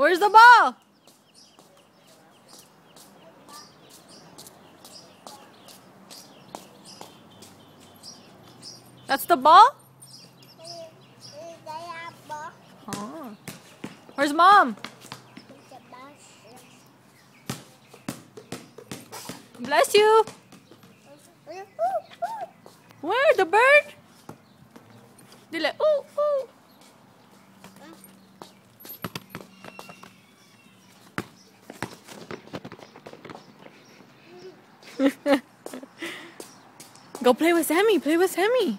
Where's the ball? That's the ball? Oh. Where's mom? Bless you. Where? The bird? Go play with Sammy. Play with Sammy.